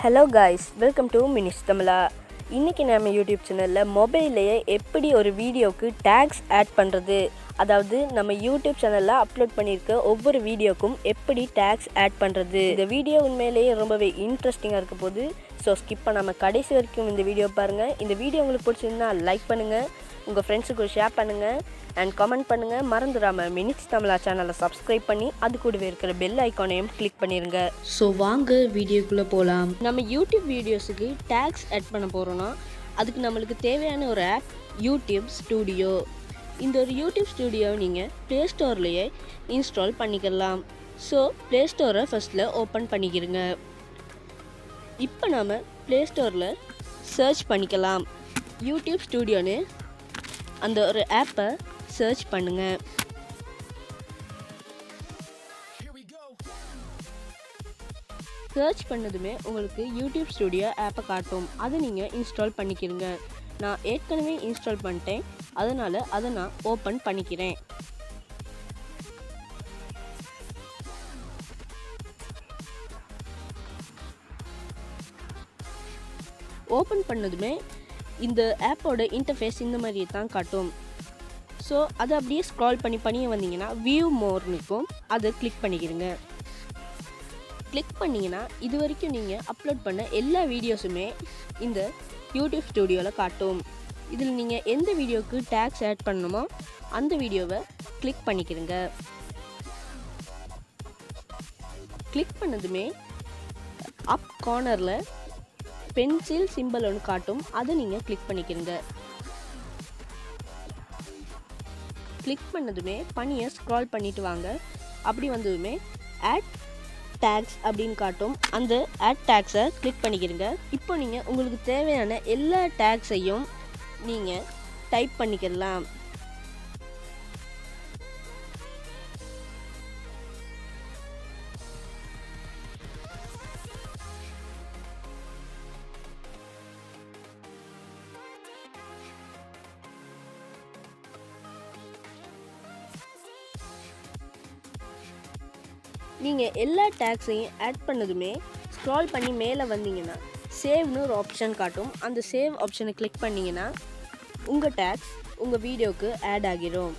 Hello guys welcome to மினிஸ் தமிழா இன்றைக்கி நம்ம யூடியூப் சேனலில் மொபைல்லையே எப்படி ஒரு வீடியோவுக்கு டேக்ஸ் ஆட் பண்ணுறது அதாவது நம்ம யூடியூப் சேனலில் அப்லோட் பண்ணியிருக்க ஒவ்வொரு வீடியோக்கும் எப்படி டேக்ஸ் ஆட் பண்ணுறது இந்த வீடியோ உண்மையிலேயே ரொம்பவே இன்ட்ரெஸ்டிங்காக இருக்க போது ஸோ ஸ்கிப் பண்ணாமல் கடைசி வரைக்கும் இந்த வீடியோ பாருங்கள் இந்த வீடியோ உங்களுக்கு பிடிச்சிருந்தா லைக் பண்ணுங்கள் உங்கள் ஃப்ரெண்ட்ஸுக்கு ஷேர் பண்ணுங்கள் அண்ட் கமெண்ட் பண்ணுங்கள் மறந்துடாமல் மினிட்ஸ் தமிழா சேனலை சப்ஸ்கிரைப் பண்ணி அது கூடவே இருக்கிற பெல் ஐக்கானையும் கிளிக் பண்ணிடுங்க ஸோ வாங்க வீடியோக்குள்ளே போகலாம் நம்ம யூடியூப் வீடியோஸுக்கு டேக்ஸ் ஆட் பண்ண போகிறோன்னா அதுக்கு நம்மளுக்கு தேவையான ஒரு ஆப் யூடியூப் ஸ்டூடியோ இந்த ஒரு யூடியூப் ஸ்டூடியோவை நீங்கள் ப்ளே ஸ்டோர்லேயே இன்ஸ்டால் பண்ணிக்கலாம். ஸோ ப்ளே ஸ்டோரை ஃபஸ்ட்டில் ஓப்பன் பண்ணிக்கிறங்க இப்போ நாம் ப்ளே ஸ்டோரில் சர்ச் பண்ணிக்கலாம். யூடியூப் ஸ்டூடியோன்னு அந்த ஒரு ஆப்பை சர்ச் பண்ணுங்கள் சர்ச் பண்ணதுமே உங்களுக்கு யூடியூப் ஸ்டுடியோ ஆப்பை காட்டும். அதை நீங்கள் இன்ஸ்டால் பண்ணிக்கிறீங்க நான் ஏற்கனவே இன்ஸ்டால் பண்ணிட்டேன். அதனால் அதை நான் ஓப்பன் பண்ணிக்கிறேன். ஓப்பன் பண்ணதுமே இந்த ஆப்போட இன்டர்ஃபேஸ் இந்த மாதிரியே தான் காட்டும். ஸோ அதை அப்படியே ஸ்க்ரால் பண்ணி பண்ணியே வந்தீங்கன்னா வியூ மோர்னு இருக்கும் அதை கிளிக் பண்ணிக்கிறங்க கிளிக் பண்ணிங்கன்னா இது வரைக்கும் நீங்கள் அப்லோட் பண்ண எல்லா வீடியோஸுமே இந்த யூடியூப் ஸ்டூடியோவில் காட்டும். இதில் நீங்கள் எந்த வீடியோவுக்கு டேக்ஸ் ஆட் பண்ணணுமோ அந்த வீடியோவை கிளிக் பண்ணிக்கிறங்க கிளிக் பண்ணதுமே அப் கார்னரில் பென்சில் சிம்பிள் ஒன்று காட்டும். அதை நீங்கள் கிளிக் பண்ணிக்கிறீங்க கிளிக் பண்ணதுமே பணியை ஸ்க்ரால் பண்ணிட்டு வாங்க. அப்படி வந்ததுமே ஆட் டேக்ஸ் அப்படின்னு காட்டும். அந்த ஆட் டேக்ஸை கிளிக் பண்ணிக்கிறீங்க இப்போ நீங்கள் உங்களுக்கு தேவையான எல்லா டேக்ஸையும் நீங்கள் டைப் பண்ணிக்கலாம் நீங்கள் எல்லா டேக்ஸையும் ஆட் பண்ணதுமே ஸ்க்ரால் பண்ணி மேலே வந்தீங்கன்னா சேவ்னு ஒரு ஆப்ஷன் காட்டும். அந்த சேவ் ஆப்ஷனை கிளிக் பண்ணிங்கன்னா உங்கள் டேக்ஸ் உங்கள் வீடியோவுக்கு ஆட் ஆகிரும்.